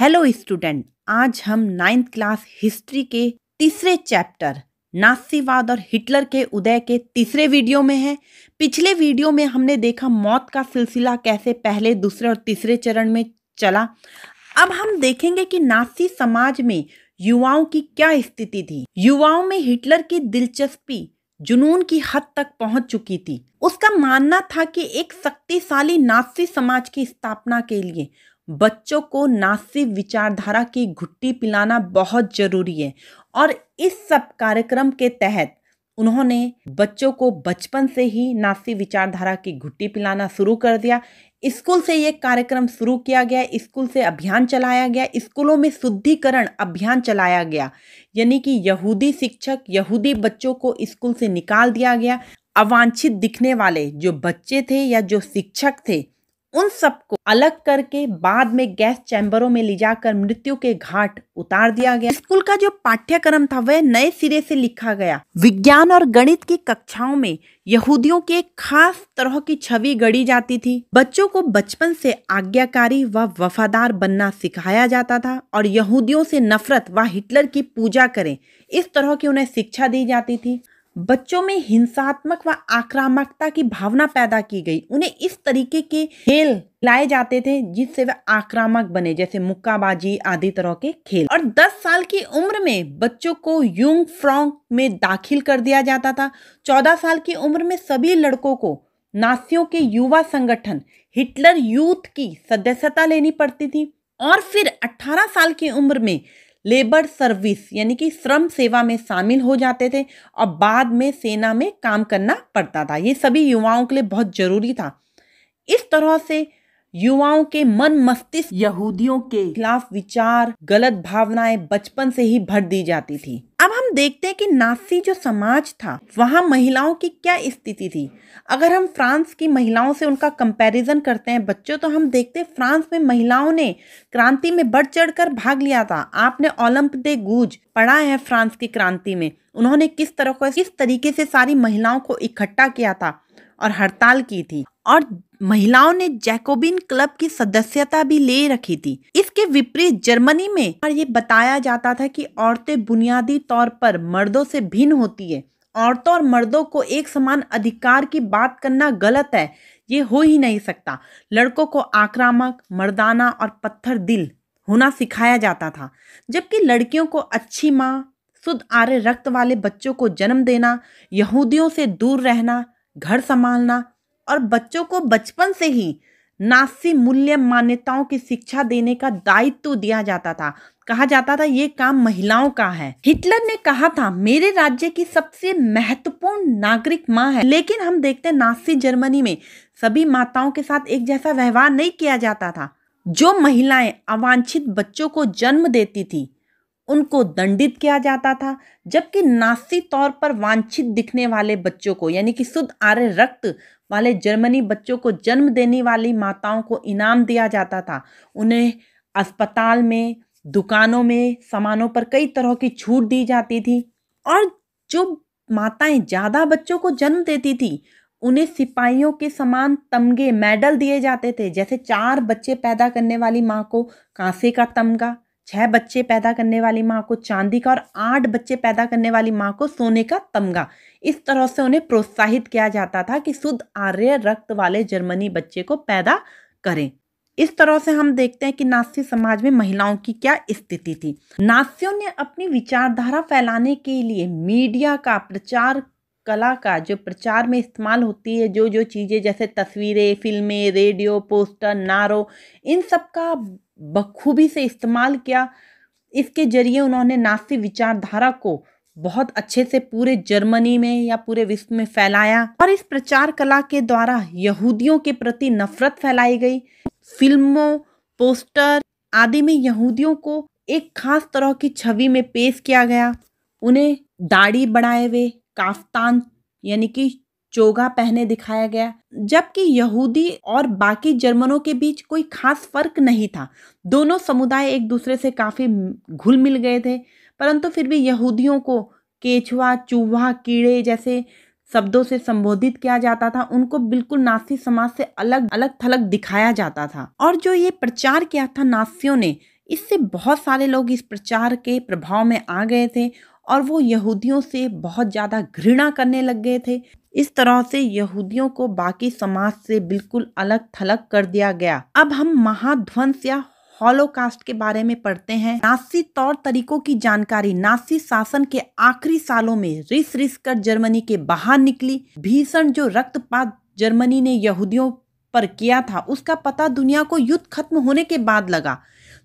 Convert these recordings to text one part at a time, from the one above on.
Hello student, आज हम ninth class history के तीसरे चैप्टर, नासीवाद और हिटलर के उदय के तीसरे वीडियो में है। पिछले वीडियो में हमने देखा मौत का सिलसिला कैसे पहले, दूसरे और तीसरे चरण में चला। अब हम देखेंगे कि नासी समाज में युवाओं की क्या स्थिति थी। युवाओं में हिटलर की दिलचस्पी जुनून की हद तक पहुँच चुकी थी। उसका मानना था कि एक शक्तिशाली नासी समाज की स्थापना के लिए बच्चों को नासी विचारधारा की घुट्टी पिलाना बहुत ज़रूरी है। और इस सब कार्यक्रम के तहत उन्होंने बच्चों को बचपन से ही नासी विचारधारा की घुट्टी पिलाना शुरू कर दिया। स्कूल से ये कार्यक्रम शुरू किया गया, स्कूल से अभियान चलाया गया, स्कूलों में शुद्धिकरण अभियान चलाया गया। यानी कि यहूदी शिक्षक, यहूदी बच्चों को स्कूल से निकाल दिया गया। अवांछित दिखने वाले जो बच्चे थे या जो शिक्षक थे उन सबको अलग करके बाद में गैस चैम्बरों में ले जाकर मृत्यु के घाट उतार दिया गया। स्कूल का जो पाठ्यक्रम था, वह नए सिरे से लिखा गया। विज्ञान और गणित की कक्षाओं में यहूदियों की खास तरह की छवि गढ़ी जाती थी। बच्चों को बचपन से आज्ञाकारी व वफादार बनना सिखाया जाता था और यहूदियों से नफरत व हिटलर की पूजा करें, इस तरह की उन्हें शिक्षा दी जाती थी। बच्चों में हिंसात्मक व आक्रामकता की भावना पैदा की गई। उन्हें इस तरीके के खेल लाए जाते थे जिससे वे आक्रामक बने, जैसे मुक्काबाजी आदि तरह के खेल। और 10 साल की उम्र में बच्चों को यूंग फ्रॉन्ग में दाखिल कर दिया जाता था। 14 साल की उम्र में सभी लड़कों को नासियों के युवा संगठन हिटलर यूथ की सदस्यता लेनी पड़ती थी। और फिर 18 साल की उम्र में लेबर सर्विस, यानी कि श्रम सेवा में शामिल हो जाते थे और बाद में सेना में काम करना पड़ता था। ये सभी युवाओं के लिए बहुत ज़रूरी था। इस तरह से युवाओं के मन मस्तिष्क यहूदियों के खिलाफ विचार गलत भावनाएँ बचपन से ही भर दी जाती थी। अब हम देखते हैं कि नासी जो समाज था वहाँ महिलाओं की क्या स्थिति थी। अगर हम फ्रांस की महिलाओं से उनका कंपैरिजन करते हैं बच्चों तो हम देखते हैं फ्रांस में महिलाओं ने क्रांति में बढ़ चढ़कर भाग लिया था। आपने ओलंप दे गूज पढ़ा है फ्रांस की क्रांति में। उन्होंने किस तरह को किस तरीके से सारी महिलाओं को इकट्ठा किया था? और हड़ताल की थी और महिलाओं ने जैकोबिन क्लब की सदस्यता भी ले रखी थी। इसके विपरीत जर्मनी में और ये बताया जाता था कि औरतें बुनियादी तौर पर मर्दों से भिन्न होती है। औरतों और मर्दों को एक समान अधिकार की बात करना गलत है। ये हो ही नहीं सकता। लड़कों को आक्रामक, मर्दाना और पत्थर दिल होना सिखाया जाता था, जबकि लड़कियों को अच्छी माँ, शुद्ध आर्य रक्त वाले बच्चों को जन्म देना, यहूदियों से दूर रहना घर संभालना और बच्चों को बचपन से ही नासी मूल्य मान्यताओं की शिक्षा देने का दायित्व दिया जाता था। कहा जाता था, ये काम महिलाओं का है। हिटलर ने कहा था, मेरे राज्य की सबसे महत्वपूर्ण नागरिक माँ है। लेकिन हम देखते हैं, नासी जर्मनी में सभी माताओं के साथ एक जैसा व्यवहार नहीं किया जाता था। जो महिलाएँ अवांछित बच्चों को जन्म देती थी उनको दंडित किया जाता था, जबकि नासी तौर पर वांछित दिखने वाले बच्चों को, यानी कि शुद्ध आर्य रक्त वाले जर्मनी बच्चों को जन्म देने वाली माताओं को इनाम दिया जाता था। उन्हें अस्पताल में, दुकानों में, सामानों पर कई तरह की छूट दी जाती थी। और जो माताएँ ज़्यादा बच्चों को जन्म देती थी, उन्हें सिपाहियों के समान तमगे मेडल दिए जाते थे, जैसे चार बच्चे पैदा करने वाली माँ को कांसे का तमगा। छह बच्चे पैदा करने वाली माँ को चांदी का और आठ बच्चे पैदा करने वाली माँ को सोने का तमगा। इस तरह से उन्हें प्रोत्साहित किया जाता था कि शुद्ध आर्य रक्त वाले जर्मनी बच्चे को पैदा करें। इस तरह से हम देखते हैं कि नास्ती समाज में महिलाओं की क्या स्थिति थी। नास्तियों ने अपनी विचारधारा फैलाने के लिए मीडिया का, प्रचार, कला का जो प्रचार में इस्तेमाल होती है जो जो चीज़ें जैसे तस्वीरें, फ़िल्में, रेडियो, पोस्टर, नारो, इन सब का बखूबी से इस्तेमाल किया। इसके ज़रिए उन्होंने नास्ती विचारधारा को बहुत अच्छे से पूरे जर्मनी में या पूरे विश्व में फैलाया और इस प्रचार कला के द्वारा यहूदियों के प्रति नफरत फैलाई गई। फ़िल्मों, पोस्टर आदि में यहूदियों को एक खास तरह की छवि में पेश किया गया। उन्हें दाढ़ी बढ़ाए हुए काफ्तान यानी कि चोगा पहने दिखाया गया। जबकि यहूदी और बाकी जर्मनों के बीच कोई खास फ़र्क नहीं था। दोनों समुदाय एक दूसरे से काफ़ी घुल मिल गए थे, परंतु फिर भी यहूदियों को केचुआ, चूहा, कीड़े जैसे शब्दों से संबोधित किया जाता था। उनको बिल्कुल नासी समाज से अलग अलग थलग दिखाया जाता था। और जो ये प्रचार किया था नासियों ने, इससे बहुत सारे लोग इस प्रचार के प्रभाव में आ गए थे और वो यहूदियों से बहुत ज़्यादा घृणा करने लग गए थे। इस तरह से यहूदियों को बाकी समाज से बिल्कुल अलग थलग कर दिया गया। अब हम महाध्वंस या हॉलोकास्ट के बारे में पढ़ते हैं। नासी तौर तरीकों की जानकारी। नासी शासन के आखिरी सालों में रिस रिस कर जर्मनी के बाहर निकली। भीषण जो रक्तपात जर्मनी ने यहूदियों पर किया था, उसका पता दुनिया को युद्ध खत्म होने के बाद लगा।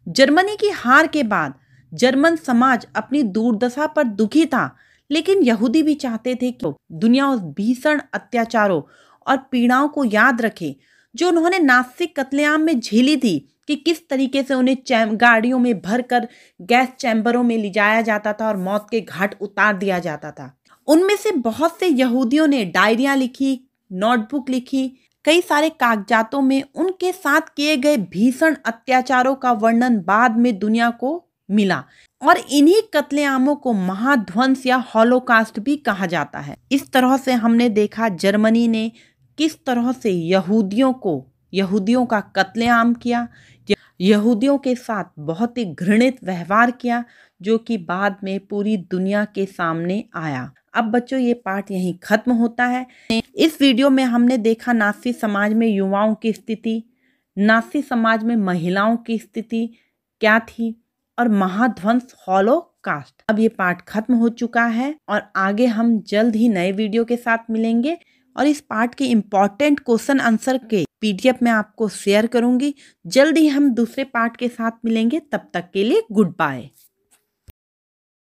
जर्मनी की हार के बाद जर्मन समाज अपनी दुर्दशा पर दुखी था। लेकिन यहूदी भी चाहते थे कि दुनिया उस भीषण अत्याचारों और पीड़ाओं को याद रखे, जो उन्होंने नासिक कतलेआम में झेली थी कि किस तरीके से उन्हें गाड़ियों में भरकर गैस चैम्बरों में ले जाया जाता था और मौत के घाट उतार दिया जाता था। उनमें से बहुत से यहूदियों ने डायरिया लिखी, नोटबुक लिखी, कई सारे कागजातों में उनके साथ किए गए भीषण अत्याचारों का वर्णन बाद में दुनिया को मिला। और इन्हीं कत्लेआमों को महाध्वंस या हॉलोकास्ट भी कहा जाता है। इस तरह से हमने देखा जर्मनी ने किस तरह से यहूदियों को, यहूदियों का कत्लेआम किया, यहूदियों के साथ बहुत ही घृणित व्यवहार किया, जो कि बाद में पूरी दुनिया के सामने आया। अब बच्चों, ये पाठ यहीं खत्म होता है। इस वीडियो में हमने देखा नासी समाज में युवाओं की स्थिति, नासी समाज में महिलाओं की स्थिति क्या थी और महाध्वंस हॉलो कास्ट। अब ये पार्ट खत्म हो चुका है और आगे हम जल्द ही नए वीडियो के साथ मिलेंगे और इस पार्ट के इंपॉर्टेंट क्वेश्चन आंसर के पीडीएफ में आपको शेयर करूँगी। जल्द ही हम दूसरे पार्ट के साथ मिलेंगे। तब तक के लिए गुड बाय